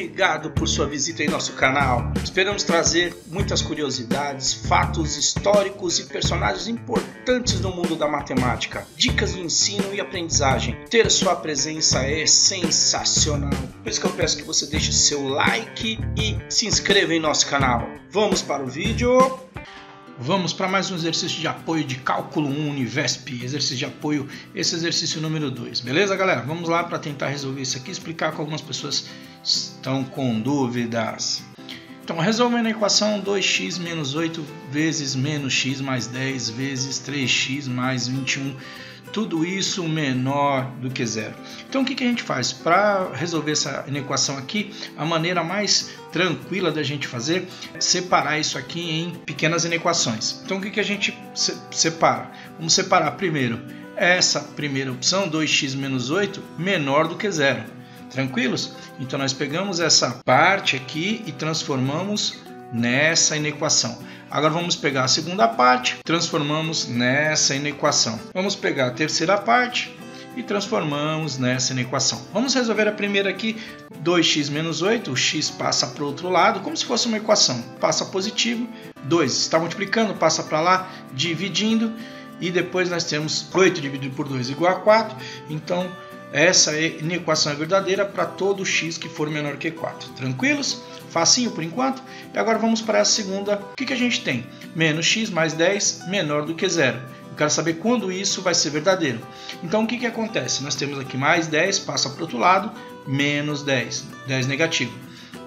Obrigado por sua visita em nosso canal. Esperamos trazer muitas curiosidades, fatos históricos e personagens importantes no mundo da matemática, dicas de ensino e aprendizagem. Ter sua presença é sensacional. Por isso que eu peço que você deixe seu like e se inscreva em nosso canal. Vamos para o vídeo. Vamos para mais um exercício de apoio de cálculo 1 Univesp, exercício de apoio, esse exercício número 2. Beleza, galera? Vamos lá para tentar resolver isso aqui, explicar com algumas pessoas estão com dúvidas. Então, resolvendo a equação 2x menos 8 vezes menos x mais 10 vezes 3x mais 21 tudo isso menor do que zero. Então o que, que a gente faz? Para resolver essa equação aqui, a maneira mais tranquila da gente fazer é separar isso aqui em pequenas inequações. Então o que, que a gente separa? Vamos separar primeiro essa primeira opção, 2x menos 8, menor do que zero. Tranquilos? Então nós pegamos essa parte aqui e transformamos nessa inequação. Agora vamos pegar a segunda parte, transformamos nessa inequação. Vamos pegar a terceira parte e transformamos nessa inequação. Vamos resolver a primeira aqui, 2x menos 8, o x passa para o outro lado, como se fosse uma equação. Passa positivo, 2 está multiplicando, passa para lá, dividindo, e depois nós temos 8 dividido por 2 igual a 4, então essa inequação é verdadeira para todo x que for menor que 4. Tranquilos? Facinho por enquanto. E agora vamos para a segunda. O que, que a gente tem? Menos x mais 10 menor do que zero. Eu quero saber quando isso vai ser verdadeiro. Então o que, que acontece? Nós temos aqui mais 10, passa para o outro lado, menos 10, 10 negativo.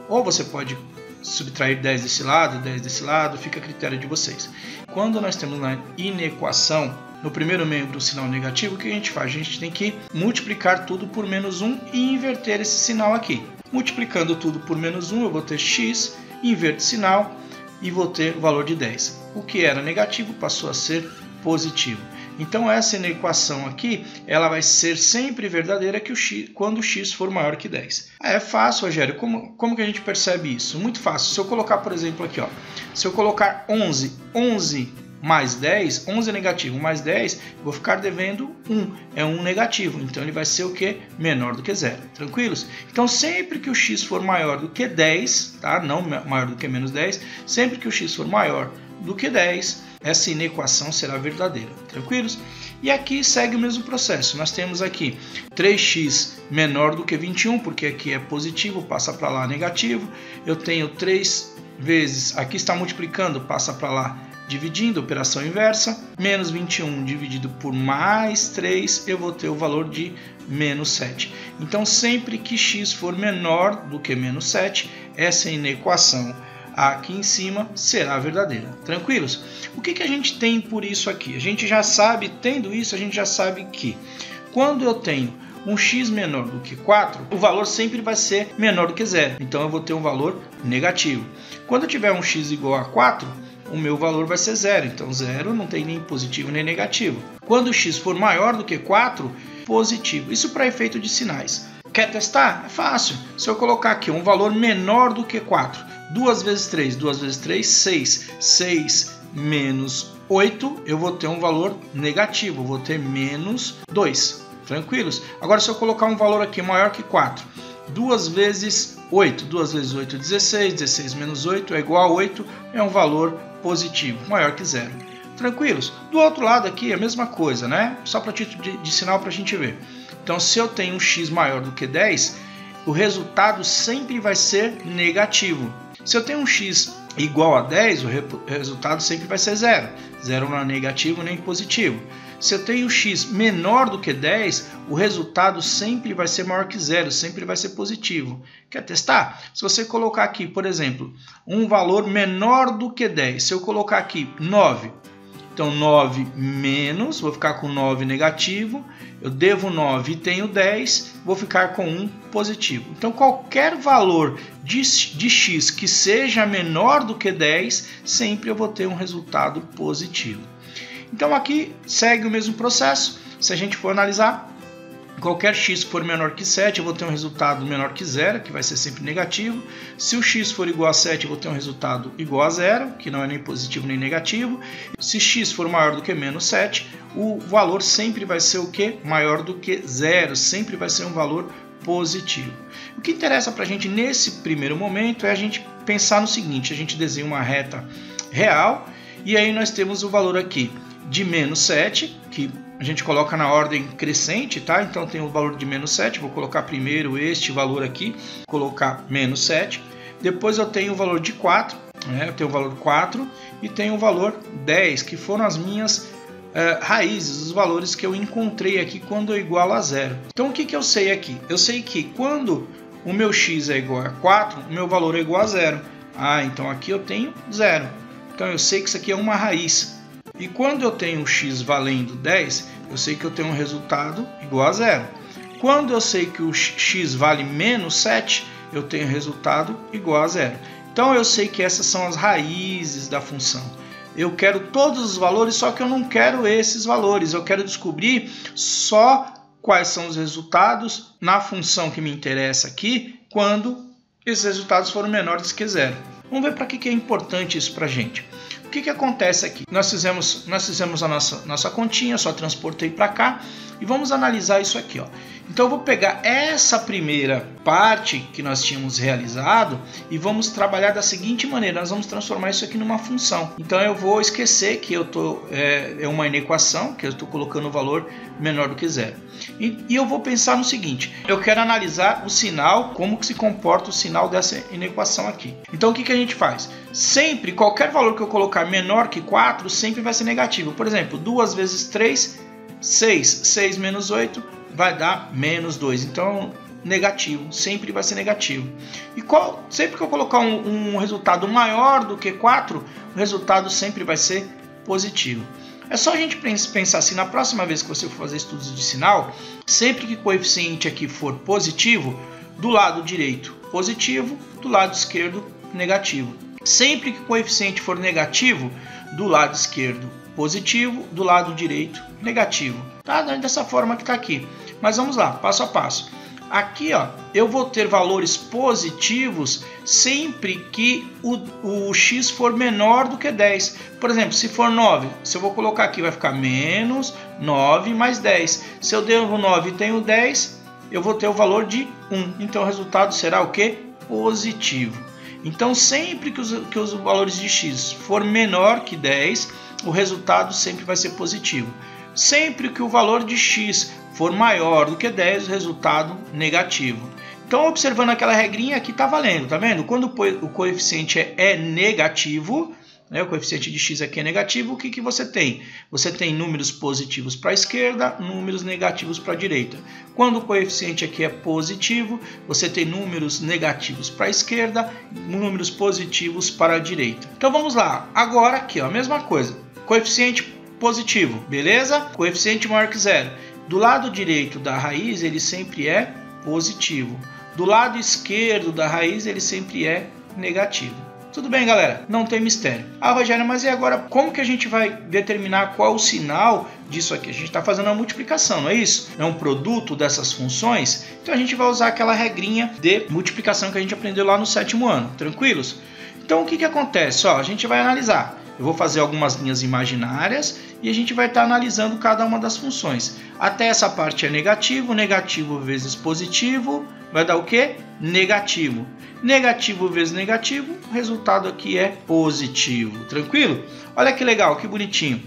Ou você pode subtrair 10 desse lado, 10 desse lado, fica a critério de vocês. Quando nós temos na inequação no primeiro membro o sinal negativo, o que a gente faz? A gente tem que multiplicar tudo por menos 1 e inverter esse sinal aqui. Multiplicando tudo por menos 1, eu vou ter x, inverto sinal e vou ter o valor de 10. O que era negativo passou a ser positivo. Então essa equação aqui, ela vai ser sempre verdadeira que o x, quando o x for maior que 10. Ah, é fácil, Rogério. Como, como que a gente percebe isso? Muito fácil. Se eu colocar, por exemplo, aqui, ó, se eu colocar 11, 11 mais 10, 11 é negativo, mais 10, vou ficar devendo 1. É 1 negativo, então ele vai ser o que? Menor do que zero. Tranquilos? Então sempre que o x for maior do que 10, tá? não maior do que menos 10, sempre que o x for maior do que 10, essa inequação será verdadeira. Tranquilos? E aqui segue o mesmo processo. Nós temos aqui 3x menor do que 21, porque aqui é positivo, passa para lá negativo. Eu tenho 3 vezes, aqui está multiplicando, passa para lá dividindo, operação inversa, menos 21 dividido por mais 3, eu vou ter o valor de menos 7. Então, sempre que x for menor do que menos 7, essa inequação aqui em cima será verdadeira. Tranquilos? O que, que a gente tem por isso aqui? A gente já sabe, tendo isso, a gente já sabe que quando eu tenho um x menor do que 4, o valor sempre vai ser menor do que zero. Então eu vou ter um valor negativo. Quando eu tiver um x igual a 4, o meu valor vai ser zero. Então, zero não tem nem positivo nem negativo. Quando x for maior do que 4, positivo. Isso para efeito de sinais. Quer testar? É fácil. Se eu colocar aqui um valor menor do que 4, 2 vezes 3, 2 vezes 3, 6. 6 menos 8, eu vou ter um valor negativo, vou ter menos 2. Tranquilos? Agora, se eu colocar um valor aqui maior que 4, 2 vezes 8, 2 vezes 8 16, 16 menos 8 é igual a 8, é um valor positivo, maior que zero. Tranquilos? Do outro lado aqui a mesma coisa, né? Só para título de, de sinal para a gente ver. Então, se eu tenho um x maior do que 10, o resultado sempre vai ser negativo. Se eu tenho um x igual a 10, o resultado sempre vai ser zero. Zero não é negativo nem positivo. Se eu tenho x menor do que 10, o resultado sempre vai ser maior que zero, sempre vai ser positivo. Quer testar? Se você colocar aqui, por exemplo, um valor menor do que 10, se eu colocar aqui 9, então 9 menos, vou ficar com 9 negativo, eu devo 9 e tenho 10, vou ficar com 1 positivo. Então qualquer valor de, de x que seja menor do que 10, sempre eu vou ter um resultado positivo. Então aqui segue o mesmo processo. Se a gente for analisar, qualquer x for menor que 7, eu vou ter um resultado menor que zero, que vai ser sempre negativo. Se o x for igual a 7, eu vou ter um resultado igual a zero, que não é nem positivo nem negativo. Se x for maior do que menos 7, o valor sempre vai ser o que? Maior do que zero, sempre vai ser um valor positivo. O que interessa para a gente nesse primeiro momento é a gente pensar no seguinte: a gente desenha uma reta real e aí nós temos o valor aqui de menos 7, que a gente coloca na ordem crescente, tá? Então tem o valor de menos 7, vou colocar primeiro este valor aqui, colocar menos 7. Depois eu tenho o valor de 4, né? eu tenho o valor 4 e tenho o valor 10, que foram as minhas Uh, raízes, os valores que eu encontrei aqui quando eu igualo a zero. Então o que, que eu sei aqui? Eu sei que quando o meu x é igual a 4, o meu valor é igual a zero. Ah, então aqui eu tenho zero. Então eu sei que isso aqui é uma raiz. E quando eu tenho x valendo 10, eu sei que eu tenho um resultado igual a zero. Quando eu sei que o x vale menos 7, eu tenho resultado igual a zero. Então eu sei que essas são as raízes da função. Eu quero todos os valores, só que eu não quero esses valores. Eu quero descobrir só quais são os resultados na função que me interessa aqui quando esses resultados foram menores que zero. Vamos ver para que, que é importante isso para a gente que, que acontece aqui? Nós fizemos, nós fizemos a nossa, nossa continha, só transportei para cá e vamos analisar isso aqui. Ó. Então eu vou pegar essa primeira parte que nós tínhamos realizado e vamos trabalhar da seguinte maneira: nós vamos transformar isso aqui numa função. Então eu vou esquecer que eu tô é, é uma inequação, que eu estou colocando o valor menor do que zero. E, e, eu vou pensar no seguinte: eu quero analisar o sinal, como que se comporta o sinal dessa inequação aqui. Então o que, que a gente faz? Sempre, qualquer valor que eu colocar menor que 4, sempre vai ser negativo. Por exemplo, 2 vezes 3, 6. 6 menos 8 vai dar menos 2. Então, negativo, sempre vai ser negativo. E qual, sempre que eu colocar um, um resultado maior do que 4, o resultado sempre vai ser positivo. É só a gente pensar assim, na próxima vez que você for fazer estudos de sinal, sempre que o coeficiente aqui for positivo, do lado direito positivo, do lado esquerdo negativo. Sempre que o coeficiente for negativo, do lado esquerdo positivo, do lado direito negativo. Tá? Dessa forma que está aqui. Mas vamos lá, passo a passo. Aqui, ó, eu vou ter valores positivos sempre que o, o x for menor do que 10. Por exemplo, se for 9, se eu vou colocar aqui, vai ficar menos 9 mais 10. Se eu devo 9 e tenho 10, eu vou ter o valor de 1. Então, o resultado será o que? Positivo. Então, sempre que os, que os valores de x for menor que 10, o resultado sempre vai ser positivo. Sempre que o valor de x for maior do que 10, o resultado negativo. Então, observando aquela regrinha aqui, está valendo, tá vendo? Quando o coeficiente é, é negativo, né, o coeficiente de x aqui é negativo, o que, que você tem? Você tem números positivos para a esquerda, números negativos para a direita. Quando o coeficiente aqui é positivo, você tem números negativos para a esquerda, números positivos para a direita. Então vamos lá, agora aqui, a mesma coisa. Coeficiente positivo, beleza? Coeficiente maior que zero. Do lado direito da raiz, ele sempre é positivo. Do lado esquerdo da raiz, ele sempre é negativo. Tudo bem, galera? Não tem mistério. Ah, Rogério, mas e agora como que a gente vai determinar qual o sinal disso aqui? A gente está fazendo a multiplicação, não é isso? É um produto dessas funções? Então a gente vai usar aquela regrinha de multiplicação que a gente aprendeu lá no sétimo ano. Tranquilos? Então o que, que acontece? Ó, a gente vai analisar. Eu vou fazer algumas linhas imaginárias e a gente vai estar tá analisando cada uma das funções. Até essa parte é negativo, negativo vezes positivo, vai dar o que? Negativo. Negativo vezes negativo, o resultado aqui é positivo. Tranquilo? Olha que legal, que bonitinho.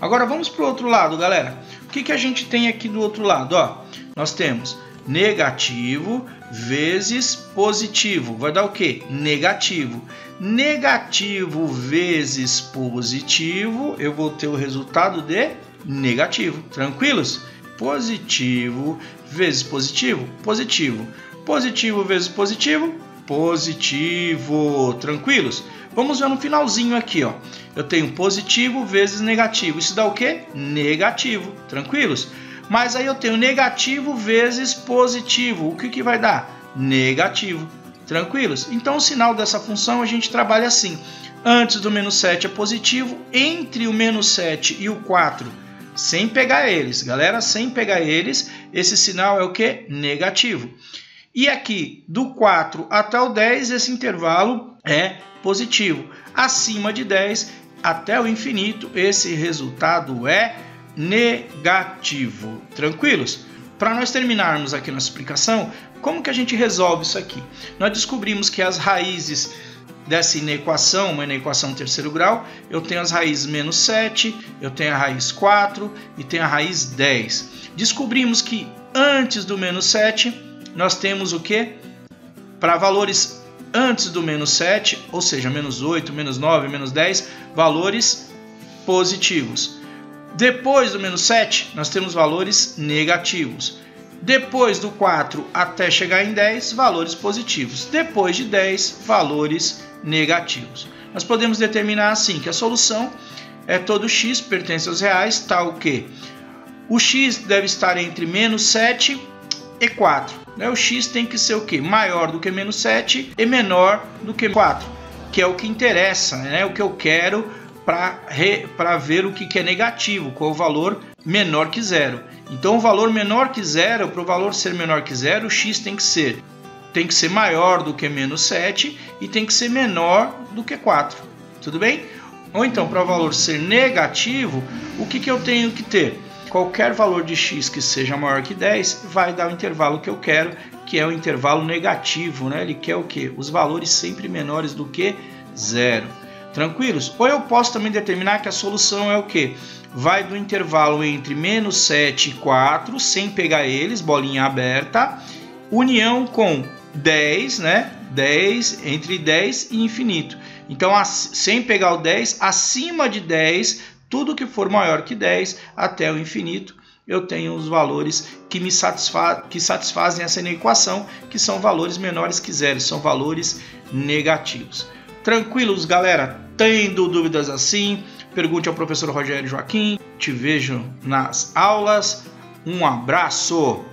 Agora vamos para o outro lado, galera. O que, que a gente tem aqui do outro lado? Ó, nós temos negativo vezes positivo. Vai dar o que? Negativo. Negativo vezes positivo, eu vou ter o resultado de negativo. Tranquilos? Positivo vezes positivo, positivo. Positivo vezes positivo, positivo. Tranquilos? Vamos ver no finalzinho aqui, ó. Eu tenho positivo vezes negativo. Isso dá o quê? Negativo. Tranquilos? Mas aí eu tenho negativo vezes positivo. O que, que vai dar? Negativo. Tranquilos? Então o sinal dessa função a gente trabalha assim. Antes do menos 7 é positivo, entre o menos 7 e o 4 sem pegar eles. Galera, sem pegar eles, esse sinal é o que? Negativo. E aqui, do 4 até o 10, esse intervalo é positivo. Acima de 10 até o infinito, esse resultado é negativo. Tranquilos? Para nós terminarmos aqui nossa explicação, como que a gente resolve isso aqui? Nós descobrimos que as raízes dessa inequação, uma inequação terceiro grau, eu tenho as raízes menos 7, eu tenho a raiz 4 e tenho a raiz 10. Descobrimos que antes do menos 7, nós temos o que? Para valores antes do menos 7, ou seja, menos 8, menos 9, menos 10, valores positivos. Depois do menos 7, nós temos valores negativos. Depois do 4 até chegar em 10, valores positivos. Depois de 10, valores negativos. Nós podemos determinar assim que a solução é todo x pertence aos reais, tal que o x deve estar entre menos 7 e 4. Né? O x tem que ser o que? Maior do que menos 7 e menor do que 4, que é o que interessa, né? o que eu quero para ver o que, que é negativo, qual o valor menor que zero. Então, o valor menor que zero, para o valor ser menor que zero, o x tem que ser tem que ser maior do que menos 7 e tem que ser menor do que 4. Tudo bem? Ou então, para o valor ser negativo, o que, que eu tenho que ter? Qualquer valor de x que seja maior que 10 vai dar o intervalo que eu quero, que é o intervalo negativo. Né? Ele quer o quê? Os valores sempre menores do que zero. Tranquilos? Ou eu posso também determinar que a solução é o que? Vai do intervalo entre menos 7 e 4, sem pegar eles, bolinha aberta, união com 10, né? 10, entre 10 e infinito. Então, sem pegar o 10, acima de 10, tudo que for maior que 10 até o infinito, eu tenho os valores que me satisfa que satisfazem essa equação, que são valores menores que zero, são valores negativos. Tranquilos, galera? Tendo dúvidas assim, pergunte ao professor Rogério Joaquim. Te vejo nas aulas. Um abraço!